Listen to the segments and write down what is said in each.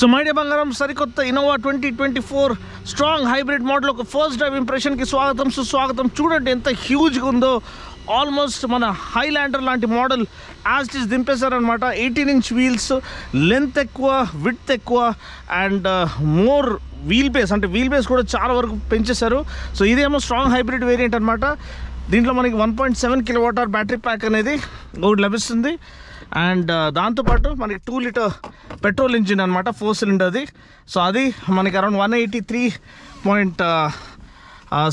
So my dear బంగారం సరికొత్త Innova twenty twenty four strong hybrid model ఒక ఫస్ట్ డ్రైవ్ ఇంప్రెషన్కి స్వాగతం సుస్వాగతం. చూడండి ఎంత హ్యూజ్గా ఉందో. ఆల్మోస్ట్ మన హైలాండర్ లాంటి మోడల్ యాజ్ ఇస్ దింపేశారనమాట ఎయిటీన్ ఇంచ్ వీల్స్ లెంత్ ఎక్కువ విడ్త్ ఎక్కువ అండ్ మోర్ వీల్ బేస్ అంటే వీల్ బేస్ కూడా చాలా వరకు పెంచేశారు. సో ఇదేమో స్ట్రాంగ్ హైబ్రిడ్ వేరియంట్ అనమాట దీంట్లో మనకి one point seven kilo battery pack అనేది ఒకటి లభిస్తుంది. అండ్ దాంతోపాటు మనకి టూ లీటర్ పెట్రోల్ ఇంజిన్ అనమాట ఫోర్ సిలిండర్ది సో అది మనకి around one eighty three point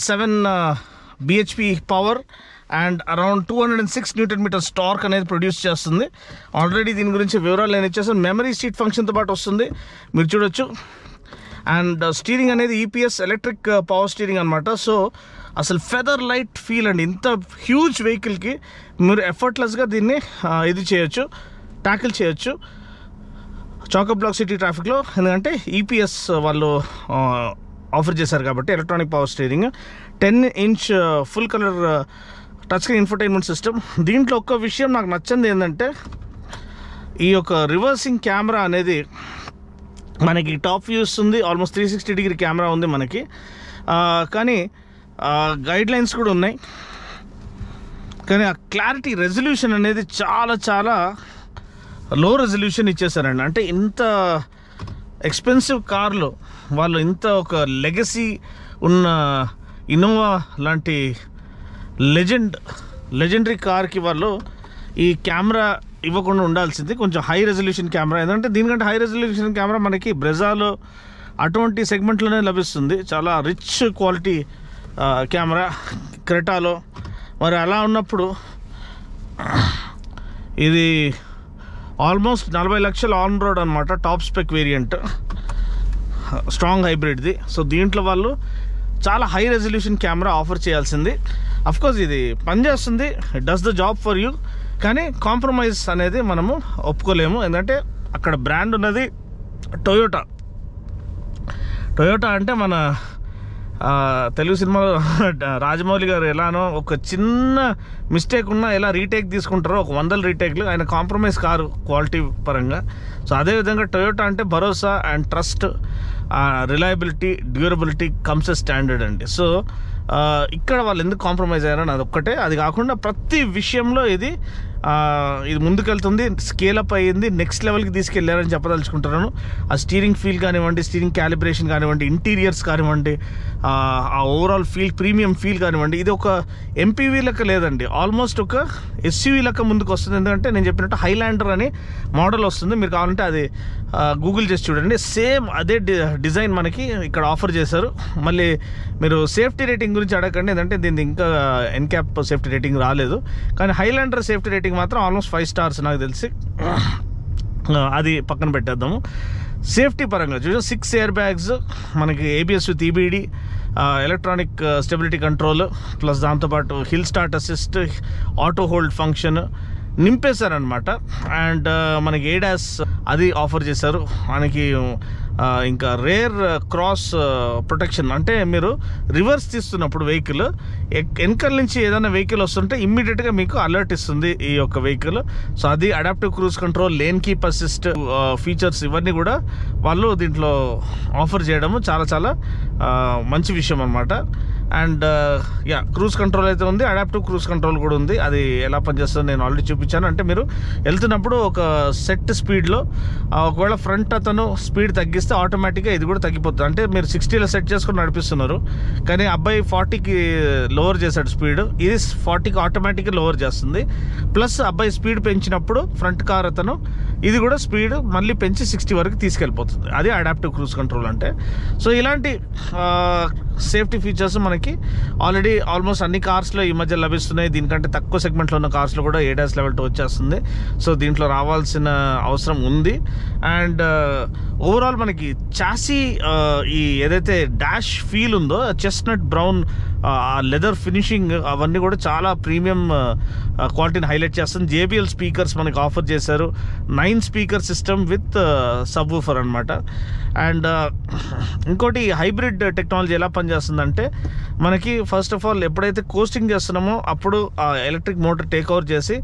seven BHP power and around two hundred and six newton metre torque అనేది ప్రొడ్యూస్ చేస్తుంది. ఆల్రెడీ దీని గురించి వివరాలు నేను ఇచ్చేసాను. మెమరీ సీట్ ఫంక్షన్తో పాటు వస్తుంది. మీరు చూడొచ్చు. అండ్ స్టీరింగ్ అనేది ఈపీఎస్ ఎలక్ట్రిక్ పవర్ స్టీరింగ్ అనమాట సో అసలు ఫెదర్ లైట్ ఫీల్ అండి. ఇంత హ్యూజ్ వెహికల్కి మీరు ఎఫర్ట్లెస్గా దీన్ని uh, ఇది చేయొచ్చు ట్యాకిల్ చేయొచ్చు. చాకో బ్లాక్ సిటీ ట్రాఫిక్లో ఎందుకంటే ఈపీఎస్ వాళ్ళు uh, ఆఫర్ చేశారు కాబట్టి electronic power steering ten inch full colour touch screen infotainment system దీంట్లో ఒక్క విషయం నాకు నచ్చింది ఏంటంటే ఈ యొక్క రివర్సింగ్ కెమెరా అనేది మనకి టాప్ వ్యూ ఉంది almost three sixty degree camera ఉంది మనకి. కానీ గైడ్ లైన్స్ కూడా ఉన్నాయి. కానీ ఆ క్లారిటీ రెజల్యూషన్ అనేది చాలా చాలా లో రెజల్యూషన్ ఇచ్చేసారండి అంటే ఇంత ఎక్స్పెన్సివ్ కార్లో వాళ్ళు ఇంత ఒక లెగసీ ఉన్న ఇన్నోవా లాంటి లెజెండ్ లెజెండరీ కార్కి వాళ్ళు ఈ కెమెరా ఇవ్వకుండా ఉండాల్సింది. కొంచెం హై రెజల్యూషన్ కెమెరా ఎందుకంటే దీనికంటే హై రెజల్యూషన్ కెమెరా మనకి బ్రెజాలో అటువంటి సెగ్మెంట్లోనే లభిస్తుంది. చాలా రిచ్ క్వాలిటీ కెమెరా క్రెటాలో మరి అలా ఉన్నప్పుడు ఇది ఆల్మోస్ట్ నలభై లక్షల ఆన్ రోడ్ అనమాట టాప్ స్పెక్ వేరియంట్ స్ట్రాంగ్ హైబ్రిడ్ది సో దీంట్లో వాళ్ళు చాలా హై రెజల్యూషన్ కెమెరా ఆఫర్ చేయాల్సింది. అఫ్కోర్స్ ఇది పనిచేస్తుంది. Does the job for you కానీ కాంప్రమైజ్ అనేది మనము ఒప్పుకోలేము. ఎందుకంటే అక్కడ బ్రాండ్ ఉన్నది టొయోటా టొయోటా అంటే మన తెలుగు సినిమాలో రాజమౌళి గారు ఎలానో ఒక చిన్న మిస్టేక్ ఉన్నా ఎలా రీటేక్ తీసుకుంటారో ఒక వందల రీటేక్లు ఆయన కాంప్రమైజ్ కారు క్వాలిటీ పరంగా. సో అదేవిధంగా టొయోటా అంటే భరోసా and trust reliability durability comes standard అండి. సో ఇక్కడ వాళ్ళు ఎందుకు కాంప్రమైజ్ అయ్యారని అది ఒక్కటే. అది కాకుండా ప్రతి విషయంలో ఇది ఇది ముందుకెళ్తుంది స్కేలప్ అయ్యింది నెక్స్ట్ లెవెల్కి తీసుకెళ్ళారని చెప్పదలుచుకుంటున్నాను. ఆ స్టీరింగ్ ఫీల్ కానివ్వండి స్టీరింగ్ క్యాలిబ్రేషన్ కానివ్వండి ఇంటీరియర్స్ కానివ్వండి ఆ ఓవరాల్ ఫీల్ ప్రీమియం ఫీల్ కానివ్వండి ఇది ఒక ఎంపీవీ లెక్క లేదండి. ఆల్మోస్ట్ ఒక ఎస్యూవీ లెక్క ముందుకు వస్తుంది. ఎందుకంటే నేను చెప్పినట్టు హైలాండర్ అని మోడల్ వస్తుంది. మీరు కావాలంటే అది గూగుల్ చేసి చూడండి. సేమ్ అదే డి డిజైన్ మనకి ఇక్కడ ఆఫర్ చేశారు. మళ్ళీ మీరు సేఫ్టీ రేటింగ్ గురించి అడగండి ఎందుకంటే దీనికి ఇంకా ఎన్క్యాప్ సేఫ్టీ రేటింగ్ రాలేదు. కానీ హైలాండర్ సేఫ్టీ రేటింగ్ మాత్రం ఆల్మోస్ట్ ఫైవ్ స్టార్స్ నాకు తెలిసి. అది పక్కన పెట్టేద్దాము. సేఫ్టీ పరంగా చూసి సిక్స్ ఎయిర్ బ్యాగ్స్ మనకి A B S with E B D electronic stability control plus దాంతోపాటు hill start assist auto hold function నింపేశారనమాట and మనకి ఏడాస్ అది ఆఫర్ చేశారు. మనకి ఇంకా రేర్ క్రాస్ ప్రొటెక్షన్ అంటే మీరు రివర్స్ తీస్తున్నప్పుడు వెహికల్ వెనకల నుంచి ఏదైనా వెహికల్ వస్తుంటే ఇమ్మీడియట్గా మీకు అలర్ట్ ఇస్తుంది ఈ యొక్క వెహికల్ సో అది adaptive cruise control lane keep assist features ఇవన్నీ కూడా వాళ్ళు దీంట్లో ఆఫర్ చేయడము చాలా చాలా మంచి విషయం అనమాట అండ్ యా క్రూజ్ కంట్రోల్ అయితే ఉంది. అడాప్టివ్ క్రూజ్ కంట్రోల్ కూడా ఉంది. అది ఎలా పనిచేస్తుందో నేను ఆల్రెడీ చూపించాను. అంటే మీరు వెళ్తున్నప్పుడు ఒక సెట్ స్పీడ్లో ఒకవేళ ఫ్రంట్ అతను స్పీడ్ తగ్గిస్తే ఆటోమేటిక్గా ఇది కూడా తగ్గిపోతుంది. అంటే మీరు సిక్స్టీలో సెట్ చేసుకుని నడిపిస్తున్నారు. కానీ అబ్బాయి ఫార్టీకి లోవర్ చేశాడు స్పీడ్ ఇది ఫార్టీకి ఆటోమేటిక్గా లోవర్ చేస్తుంది. ప్లస్ అబ్బాయి స్పీడ్ పెంచినప్పుడు ఫ్రంట్ కార్ అతను ఇది కూడా స్పీడ్ మళ్ళీ పెంచి సిక్స్టీ వరకు తీసుకెళ్ళిపోతుంది. అది అడాప్టివ్ క్రూజ్ కంట్రోల్ అంటే. సో ఇలాంటి uh, సేఫ్టీ ఫీచర్స్ మనకి. ఆల్రెడీ ఆల్మోస్ట్ అన్ని కార్స్లో ఈ మధ్య లభిస్తున్నాయి. దీనికంటే తక్కువ సెగ్మెంట్లో ఉన్న కార్స్లో కూడా ఏడాస్ లెవెల్ టూ వచ్చేస్తుంది. సో దీంట్లో రావాల్సిన అవసరం ఉంది. అండ్ ఓవరాల్ uh, మనకి చాసీ uh, ఈ ఏదైతే డాష్ ఫీల్ ఉందో చెస్ట్నట్ బ్రౌన్ uh, ఆ లెదర్ ఫినిషింగ్ అవన్నీ కూడా చాలా ప్రీమియం క్వాలిటీని హైలైట్ చేస్తుంది. జేబిఎల్ స్పీకర్స్ మనకి ఆఫర్ చేశారు. Nine speaker system with sub woofer అనమాట అండ్ ఇంకోటి హైబ్రిడ్ టెక్నాలజీ ఎలా పనిచేస్తుందంటే మనకి ఫస్ట్ ఆఫ్ ఆల్ ఎప్పుడైతే కోస్టింగ్ చేస్తున్నామో అప్పుడు ఆ ఎలక్ట్రిక్ మోటార్ టేక్ ఓవర్ చేసి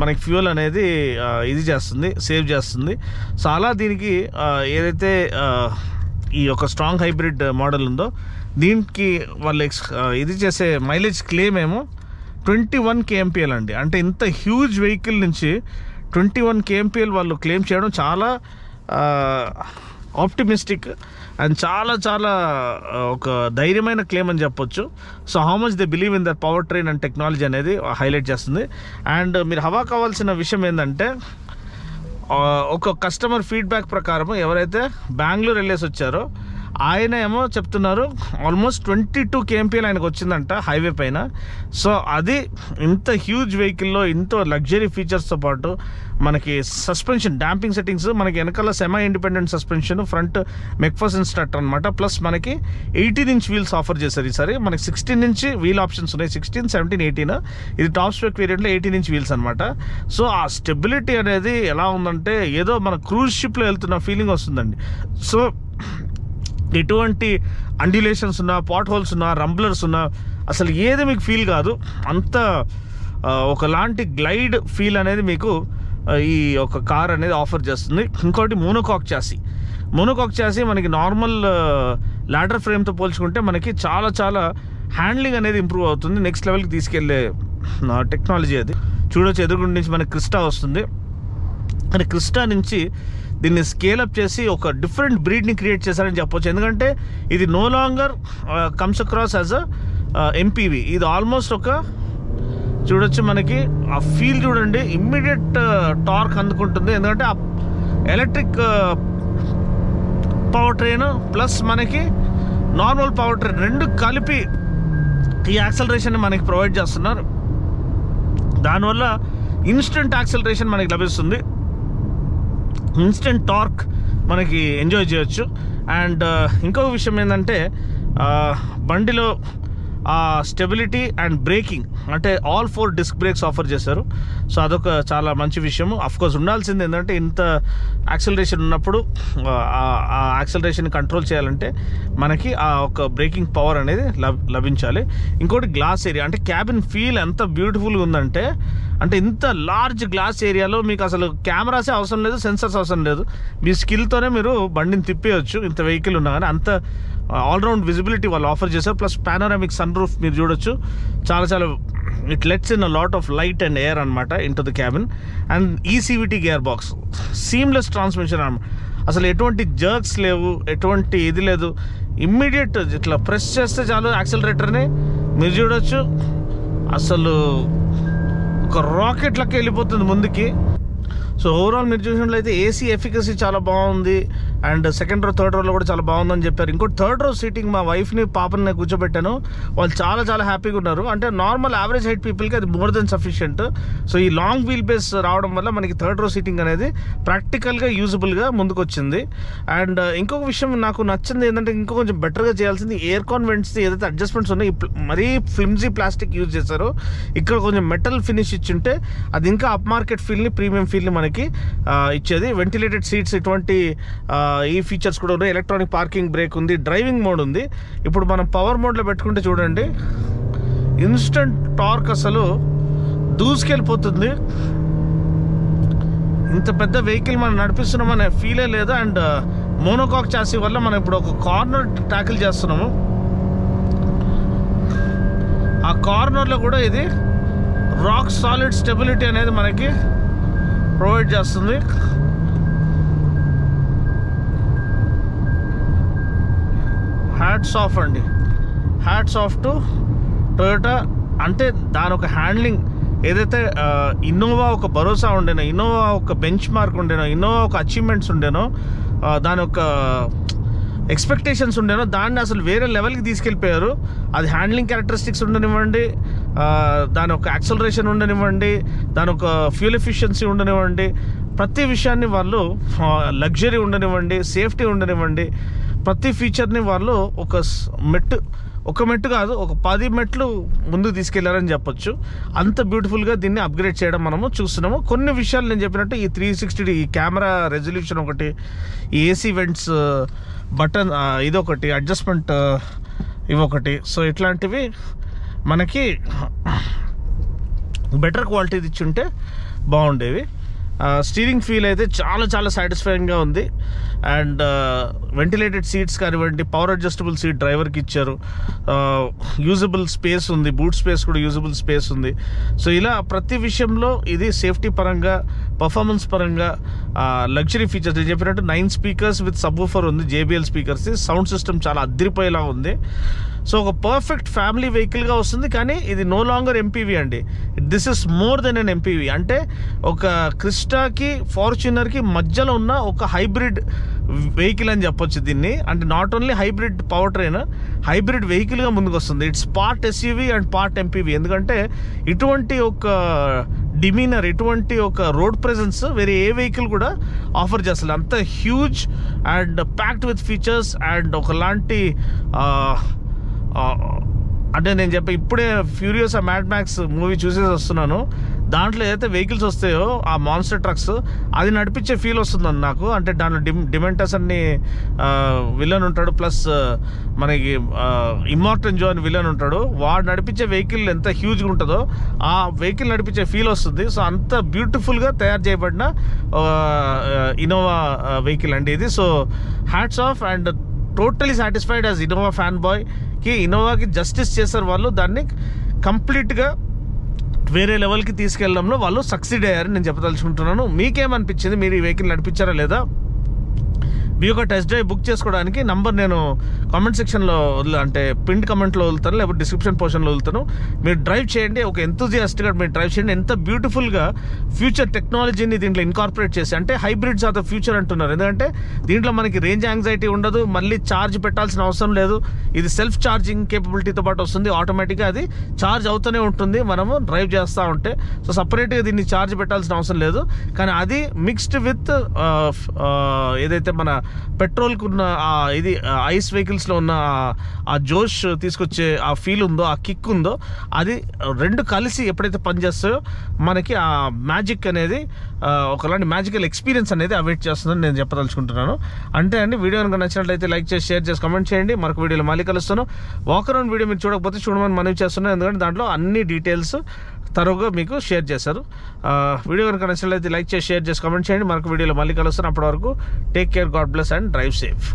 మనకి ఫ్యూయల్ అనేది ఇది చేస్తుంది సేవ్ చేస్తుంది. సో అలా దీనికి ఏదైతే ఈ యొక్క స్ట్రాంగ్ హైబ్రిడ్ మోడల్ ఉందో దీనికి వాళ్ళు ఎక్స్ ఇది చేసే మైలేజ్ క్లెయిమ్ ఏమో ట్వంటీ వన్ కేఎంపిఎల్ అండి. అంటే ఇంత హ్యూజ్ వెహికల్ నుంచి ట్వంటీ వన్ కేఎంపిఎల్ వాళ్ళు క్లెయిమ్ చేయడం చాలా ఆప్టిమిస్టిక్ అండ్ చాలా చాలా ఒక ధైర్యమైన క్లెయిమ్ అని చెప్పొచ్చు. So how much they believe in their power train and technology అనేది హైలైట్ చేస్తుంది. అండ్ మీరు హవా కావాల్సిన విషయం ఏంటంటే ఒక కస్టమర్ ఫీడ్బ్యాక్ ప్రకారం ఎవరైతే బెంగళూరు వెళ్ళేసి వచ్చారో ఆయన ఏమో చెప్తున్నారు ఆల్మోస్ట్ ట్వంటీ టూ కేఎంపీఎల్ ఆయనకు వచ్చిందంట హైవే పైన. సో అది ఇంత హ్యూజ్ వెహికల్లో ఇంత లగ్జరీ ఫీచర్స్తో పాటు మనకి సస్పెన్షన్ డాంపింగ్ సెట్టింగ్స్ మనకి వెనకాల semi independent suspension front MacPherson strut అనమాట ప్లస్ మనకి ఎయిటీన్ ఇంచ్ వీల్స్ ఆఫర్ చేశారు ఈసారి. మనకి సిక్స్టీన్ నుంచి వీల్ ఆప్షన్స్ ఉన్నాయి. సిక్స్టీన్ సెవెంటీన్ ఎయిటీన్ ఇది టాప్ స్పెక్ వేరియంట్లో ఎయిటీన్ ఇంచ్ వీల్స్ అనమాట సో ఆ స్టెబిలిటీ అనేది ఎలా ఉందంటే ఏదో మన క్రూజ్ షిప్లో వెళ్తున్న ఫీలింగ్ వస్తుందండి. సో ఎటువంటి అండ్యులేషన్స్ ఉన్నా పాట్ హోల్స్ ఉన్నా రంబ్లర్స్ ఉన్నా అసలు ఏది మీకు ఫీల్ కాదు. అంత ఒకలాంటి గ్లైడ్ ఫీల్ అనేది మీకు ఈ ఒక కార్ అనేది ఆఫర్ చేస్తుంది. ఇంకోటి మోనోకాక్ చాసీ మోనోకాక్ చాసీ మనకి నార్మల్ లాడర్ ఫ్రేమ్తో పోల్చుకుంటే మనకి చాలా చాలా హ్యాండ్లింగ్ అనేది ఇంప్రూవ్ అవుతుంది. నెక్స్ట్ లెవెల్కి తీసుకెళ్ళే టెక్నాలజీ అది. చూడొచ్చు ఎదురుగుండి నుంచి మనకి క్రిస్టా వస్తుంది. అంటే క్రిస్టా నుంచి దీన్ని స్కేలప్ చేసి ఒక డిఫరెంట్ బ్రీడ్ని క్రియేట్ చేశారని చెప్పొచ్చు. ఎందుకంటే ఇది no longer comes across as a MPV ఇది ఆల్మోస్ట్ ఒక చూడొచ్చు మనకి ఆ ఫీల్ చూడండి ఇమ్మీడియట్ టార్క్ uh, అందుకుంటుంది. ఎందుకంటే ఆ ఎలక్ట్రిక్ పవర్ ట్రైన్ ప్లస్ మనకి నార్మల్ పవర్ ట్రైన్ రెండు కలిపి ఈ యాక్సలరేషన్ మనకి ప్రొవైడ్ చేస్తున్నారు. దానివల్ల ఇన్స్టెంట్ యాక్సలరేషన్ మనకి లభిస్తుంది. ఇన్స్టెంట్ టార్క్ మనకి ఎంజాయ్ చేయొచ్చు. అండ్ uh, ఇంకొక విషయం ఏంటంటే uh, బండిలో స్టెబిలిటీ అండ్ బ్రేకింగ్ అంటే all four disc brakes offer చేశారు. సో అదొక చాలా మంచి విషయం కోర్స్ ఉండాల్సింది ఏంటంటే ఇంత యాక్సలరేషన్ ఉన్నప్పుడు ఆ యాక్సలరేషన్ కంట్రోల్ చేయాలంటే మనకి ఆ ఒక బ్రేకింగ్ పవర్ అనేది లబ్- లభించాలి. ఇంకోటి గ్లాస్ ఏరియా అంటే క్యాబిన్ ఫీల్ ఎంత బ్యూటిఫుల్గా ఉందంటే అంటే ఇంత లార్జ్ గ్లాస్ ఏరియాలో మీకు అసలు కెమెరాసే అవసరం లేదు సెన్సర్స్ అవసరం లేదు. మీ స్కిల్తోనే మీరు బండిని తిప్పేయచ్చు ఇంత వెహికల్ ఉన్నా కానీ అంత ఆల్రౌండ్ విజిబిలిటీ వాళ్ళు ఆఫర్ చేశారు. ప్లస్ పానరామిక్ సన్ రూఫ్ మీరు చూడొచ్చు. చాలా చాలా it lets in a lot of light and air అనమాట into the cabin and ECVT gear box seamless transmission అనమాట అసలు ఎటువంటి జర్క్స్ లేవు ఎటువంటి ఇది లేదు. ఇమ్మీడియట్ ఇట్లా ప్రెస్ చేస్తే చాలు యాక్సిలరేటర్ని మీరు చూడొచ్చు. అసలు ఒక రాకెట్ లెక్క వెళ్ళిపోతుంది ముందుకి. సో ఓవరాల్ మీరు చూసినట్లయితే ఏసీ ఎఫికసీ చాలా బాగుంది. అండ్ సెకండ్ రో థర్డ్ రోలో కూడా చాలా బాగుందని చెప్పారు. ఇంకోటి థర్డ్ రో సీటింగ్ మా వైఫ్ని పాపని నేను కూర్చోబెట్టాను. వాళ్ళు చాలా చాలా హ్యాపీగా ఉన్నారు. అంటే నార్మల్ యావరేజ్ హైట్ పీపుల్కి అది మోర్ దెన్ సఫిషియంట్ సో ఈ లాంగ్ వీల్ బేస్ రావడం వల్ల మనకి థర్డ్ రో సీటింగ్ అనేది ప్రాక్టికల్గా యూజబుల్గా ముందుకొచ్చింది. అండ్ uh, ఇంకొక విషయం నాకు నచ్చింది ఏంటంటే ఇంకో కొంచెం బెటర్గా చేయాల్సింది ఎయిర్ కాన్వెంట్స్ ఏదైతే అడ్జస్ట్మెంట్స్ ఉన్నాయో మరీ ఫ్లిమ్జీ ప్లాస్టిక్ యూజ్ చేశారో ఇక్కడ కొంచెం మెటల్ ఫినిష్ ఇచ్చుంటే అది ఇంకా అప్ మార్కెట్ ఫీల్ని ప్రీమియం ఫీల్ని మనకి మనకి ఇచ్చేది. వెంటిలేటెడ్ సీట్స్ ఇటువంటి ఈ ఫీచర్స్ కూడా ఉన్నాయి. ఎలక్ట్రానిక్ పార్కింగ్ బ్రేక్ ఉంది. డ్రైవింగ్ మోడ్ ఉంది. ఇప్పుడు మనం పవర్ మోడ్లో పెట్టుకుంటే చూడండి. ఇన్స్టంట్ టార్క్ అసలు దూసుకెళ్ళిపోతుంది. ఇంత పెద్ద వెహికల్ మనం నడిపిస్తున్నామనే ఫీలే లేదు. అండ్ మోనోకాక్ చాసీ వల్ల మనం ఇప్పుడు ఒక కార్నర్ ట్యాకిల్ చేస్తున్నాము. ఆ కార్నర్లో కూడా ఇది రాక్ సాలిడ్ స్టెబిలిటీ అనేది మనకి ప్రొవైడ్ చేస్తుంది. హ్యాట్స్ ఆఫ్ అండి. హ్యాట్స్ ఆఫ్ టు టొయోటా అంటే దాని ఒక హ్యాండ్లింగ్ ఏదైతే ఇన్నోవా ఒక భరోసా ఉండేనో ఇన్నోవా ఒక బెంచ్ మార్క్ ఉండేనో ఇన్నోవా ఒక అచీవ్మెంట్స్ ఉండేనో దాని ఒక ఎక్స్పెక్టేషన్స్ ఉండేనో దాన్ని అసలు వేరే లెవెల్కి తీసుకెళ్ళిపోయారు. అది హ్యాండ్లింగ్ క్యారెక్టరిస్టిక్స్ ఉండనివ్వండి దాని ఒక యాక్సలరేషన్ ఉండనివ్వండి దాని ఒక ఫ్యూల్ ఎఫిషియన్సీ ఉండనివ్వండి ప్రతి విషయాన్ని వాళ్ళు లగ్జరీ ఉండనివ్వండి సేఫ్టీ ఉండనివ్వండి ప్రతి ఫీచర్ని వాళ్ళు ఒక మెట్టు ఒక మెట్టు కాదు ఒక పది మెట్లు ముందు తీసుకెళ్ళారని చెప్పొచ్చు. అంత బ్యూటిఫుల్గా దీన్ని అప్గ్రేడ్ చేయడం మనము చూస్తున్నాము. కొన్ని విషయాలు నేను చెప్పినట్టు ఈ త్రీ సిక్స్టీ ఈ కెమెరా రెజల్యూషన్ ఒకటి ఈ ఏసీ వెంట్స్ బటన్ ఇదొకటి అడ్జస్ట్మెంట్ ఇవొకటి. సో ఇట్లాంటివి మనకి బెటర్ క్వాలిటీది ఇచ్చుంటే బాగుండేవి. స్టీరింగ్ ఫీల్ అయితే చాలా చాలా సాటిస్ఫైయింగ్గా ఉంది. అండ్ వెంటిలేటెడ్ సీట్స్ కానివ్వండి పవర్ అడ్జస్టబుల్ సీట్ డ్రైవర్కి ఇచ్చారు. యూజబుల్ స్పేస్ ఉంది బూట్ స్పేస్ కూడా యూజబుల్ స్పేస్ ఉంది. సో ఇలా ప్రతి విషయంలో ఇది సేఫ్టీ పరంగా పర్ఫార్మెన్స్ పరంగా లగ్జరీ ఫీచర్స్ నేను చెప్పినట్టు నైన్ స్పీకర్స్ విత్ సబ్ ఉంది J B L speakers sound system చాలా అద్దరిపోయేలా ఉంది. సో ఒక పర్ఫెక్ట్ ఫ్యామిలీ వెహికల్గా వస్తుంది కానీ ఇది నో లాంగర్ ఎంపీవీ అండి. This is more than an MPV అంటే ఒక క్రిస్టాకి ఫార్చునర్కి మధ్యలో ఉన్న ఒక హైబ్రిడ్ వెహికల్ అని చెప్పొచ్చు దీన్ని. అంటే not only hybrid power train hybrid వెహికల్గా ముందుకు వస్తుంది it's part SUV and part MPV ఎందుకంటే ఇటువంటి ఒక డిమీనర్ ఎటువంటి ఒక రోడ్ ప్రెజెన్స్ వేరే ఏ వెహికల్ కూడా ఆఫర్ చేస్తారు అంత huge and packed with features and ఒకలాంటి అంటే నేను చెప్పి ఇప్పుడే ఫ్యూరియస్ ఆ మ్యాడ్ మ్యాక్స్ మూవీ చూసేసి వస్తున్నాను. దాంట్లో ఏదైతే వెహికల్స్ వస్తాయో ఆ మాన్స్టర్ ట్రక్స్ అది నడిపించే ఫీల్ వస్తుందండి నాకు. అంటే దాంట్లో డిమ్ డిమెంటస్ అన్ని విలన్ ఉంటాడు. ప్లస్ మనకి ఇమ్మార్టన్ జో అని విలన్ ఉంటాడు. వాడు నడిపించే వెహికల్ ఎంత హ్యూజ్గా ఉంటుందో ఆ వెహికల్ నడిపించే ఫీల్ వస్తుంది. సో అంత బ్యూటిఫుల్గా తయారు చేయబడిన ఇన్నోవా వెహికల్ అండి ఇది. So hats off and totally satisfied as Innova fan బాయ్కి ఇన్నోవాకి జస్టిస్ చేశారు వాళ్ళు. దాన్ని కంప్లీట్గా వేరే లెవెల్కి తీసుకెళ్ళడంలో వాళ్ళు సక్సీడ్ అయ్యారని నేను చెప్పదలుచుకుంటున్నాను. మీకేమనిపించింది? మీరు ఈ వెహికల్ నడిపించారా లేదా? మీ యొక్క టెస్ట్ డ్రైవ్ బుక్ చేసుకోవడానికి నంబర్ నేను కామెంట్ సెక్షన్లో అంటే ప్రింట్ కమెంట్లో వదులుతాను లేకపోతే డిస్క్రిప్షన్ పోర్షన్లో వదులుతాను. మీరు డ్రైవ్ చేయండి ఒక ఎంతూజియాస్ట్గా మీరు డ్రైవ్ చేయండి. ఎంత బ్యూటిఫుల్గా ఫ్యూచర్ టెక్నాలజీని దీంట్లో ఇన్కార్పొరేట్ చేసి అంటే హైబ్రిడ్స్ ఆఫ్ ద ఫ్యూచర్ అంటున్నారు. ఎందుకంటే దీంట్లో మనకి రేంజ్ యాంగ్జైటీ ఉండదు మళ్ళీ ఛార్జ్ పెట్టాల్సిన అవసరం లేదు. ఇది సెల్ఫ్ ఛార్జింగ్ కేపబిలిటీతో పాటు వస్తుంది ఆటోమేటిక్గా అది ఛార్జ్ అవుతూనే ఉంటుంది మనము డ్రైవ్ చేస్తూ ఉంటే. సో సపరేట్గా దీన్ని ఛార్జ్ పెట్టాల్సిన అవసరం లేదు. కానీ అది మిక్స్డ్ విత్ uh, uh, ఏదైతే మన పెట్రోల్కి ఉన్న ఆ ఇది ఐస్ వెహికల్స్లో ఉన్న ఆ- జోష్ తీసుకొచ్చే ఆ ఫీల్ ఉందో ఆ కిక్ ఉందో అది రెండు కలిసి ఎప్పుడైతే పనిచేస్తాయో మనకి ఆ మ్యాజిక్ అనేది ఒకలాంటి మ్యాజికల్ ఎక్స్పీరియన్స్ అనేది అవైట్ చేస్తుందని నేను చెప్పదలుచుకుంటున్నాను. అంటే అండి వీడియో కనుక నచ్చినట్లయితే లైక్ చేసి షేర్ చేసి కమెంట్ చేయండి. మరొక వీడియోలో మళ్ళీ కలుస్తాను. వాకరౌండ్ వీడియో మీరు చూడకపోతే చూడమని మనవి చేస్తున్నాను. ఎందుకంటే దాంట్లో అన్ని డీటెయిల్స్ తరువుగా మీకు షేర్ చేశారు. వీడియో కనుక నచ్చినట్లయితే లైక్ చేసి షేర్ చేసి కమెంట్ చేయండి. మనకు వీడియోలో మళ్ళీ కలుస్తాను అప్పటి వరకు take care God bless and drive safe.